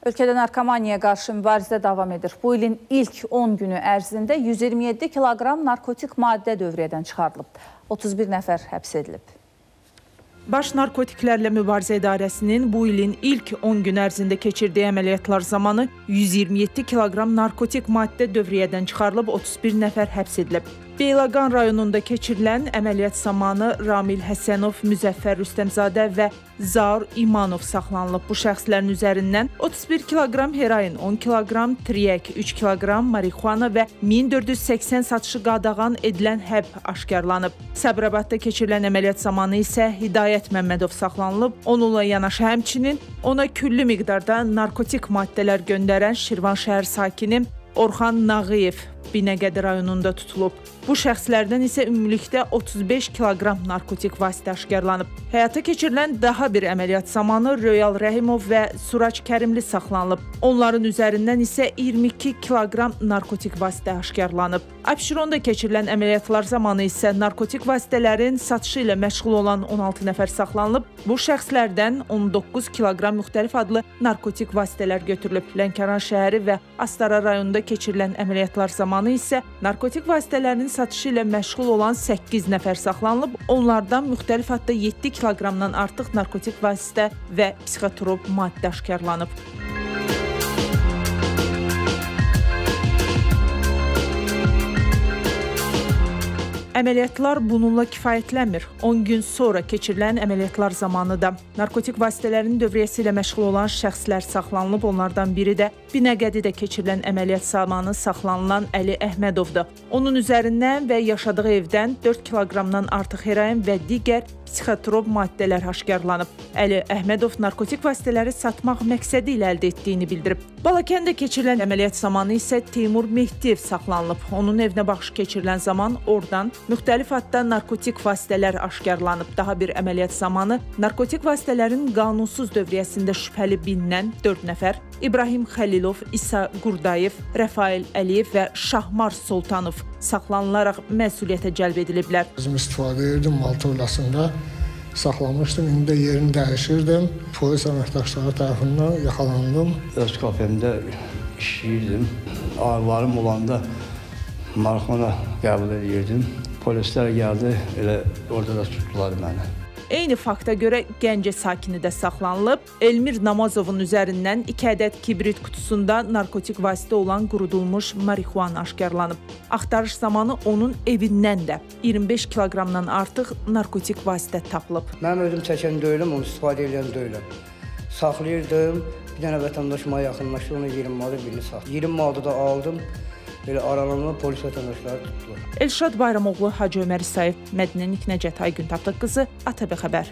Ölkədə narkomaniyaya qarşı mübarizə davam edir. Bu ilin ilk 10 günü ərzində 127 kiloqram narkotik maddə dövriyyədən çıxarılıb. 31 nəfər həbs edilib. Baş Narkotiklərlə Mübarizə İdarəsinin bu ilin ilk 10 gün ərzində keçirdiyi əməliyyatlar zamanı 127 kiloqram narkotik maddə dövriyyədən çıxarılıb, 31 nəfər həbs edilib. Beyləqan rayonunda keçirilən əməliyyat zamanı Ramil Həsənov, Müzəffər Rüstəmzadə və Zaur İmanov saxlanılıb. Bu şəxslərin üzərindən 31 kiloqram heroin, 10 kiloqram triyək, 3 kiloqram marixuana və 1480 satışı qadağan edilən həb aşkarlanıb. Səbrabadda keçirilən əməliyyat zamanı isə Hidayət Məmmədov saxlanılıb. Onunla yanaşı həmçinin ona külli miqdarda narkotik maddələr göndərən Şirvan şəhər sakini Orxan Nağıyev Binəqədi rayonunda tutulub. Bu şəxslərdən isə ümumilikdə 35 kiloqram narkotik vasitə aşkarlanıb. Həyata keçirilən daha bir əməliyyat zamanı Royal Rəhimov və Surac Kərimli saxlanılıb. Onların üzərindən isə 22 kiloqram narkotik vasitə aşkarlanıb. Abşeronda keçirilən əməliyyatlar zamanı isə narkotik vasitələrin satışı ilə məşğul olan 16 nəfər saxlanılıb. Bu şəxslərdən 19 kiloqram müxtəlif adlı narkotik vasitələr götürülüb. Lənkəran şəhəri və Astara rayonunda keçirilən əməliyyatlar zamanı zamanı isə narkotik vasitələrinin satışı ilə məşğul olan 8 nəfər saxlanılıb. Onlardan müxtəlif adda 7 kiloqramdan artıq narkotik vasitə və psixotrop maddə aşkarlanıb. Əməliyyatlar bununla kifayətlənmir. 10 gün sonra keçirilən əməliyyatlar zamanı da narkotik vasitələrin dövriyyəsi ilə məşğul olan şəxslər saxlanılıb. Onlardan biri də Binəqədidə keçirilən əməliyyat zamanı saxlanılan Əli Əhmədovdur. Onun üzərindən və yaşadığı evdən 4 kiloqramdan artıq heroin və digər psixotrop maddələr aşkarlanıb. Əli Əhmədov narkotik vasitələri satmaq məqsədi ilə əldə etdiyini bildirib. Balakəndə keçirilən əməliyyat zamanı isə Teymur Mehdiyev saxlanılıb. Onun evinə baxış keçirilən zaman oradan müxtəlif adda narkotik vasitələr aşkarlanıb. Daha bir əməliyyat zamanı narkotik vasitələrin qanunsuz dövriyyəsində şübhəli bilinən 4 nəfər İbrahim Xəlilov, İsa Qurdayev, Rəfail Əliyev və Şahmar Sultanov saxlanılaraq məsuliyyətə cəlb ediliblər. Özüm istifadə edirdim mal tövləsində saxlamışdım. İndi də yerini dəyişirdim. Polis əməkdaşları tərəfindən yaxalandım. Öz kafemdə işləyirdim. Ağrılarım olanda marixuana qəbul edirdim. Polislər gəldi, elə orada da tutdular məni. Eyni fakta görə Gəncə sakini də saxlanılıb. Elmir Namazovun üzərindən 2 ədəd kibrit qutusunda narkotik vasitə olan qurudulmuş marixuana aşkarlanıb. Axtarış zamanı onun evindən də 25 kiloqramdan artıq narkotik vasitə tapılıb. Mənim özüm çəkən deyiləm, onu istifadə edən deyiləm. Saxlayırdım. Bir dənə vətəndaş mənə yaxınlaşdı, ona 20 manat birini saxladı. 20 manatı da aldım. Belə aralanma polis vətəndaşları tutdular. Elşad Bayramoğlu, Hacı Ömər İsayev, Mədinə Niknəcət Aygün Tapdıq qızı, ATV xəbər.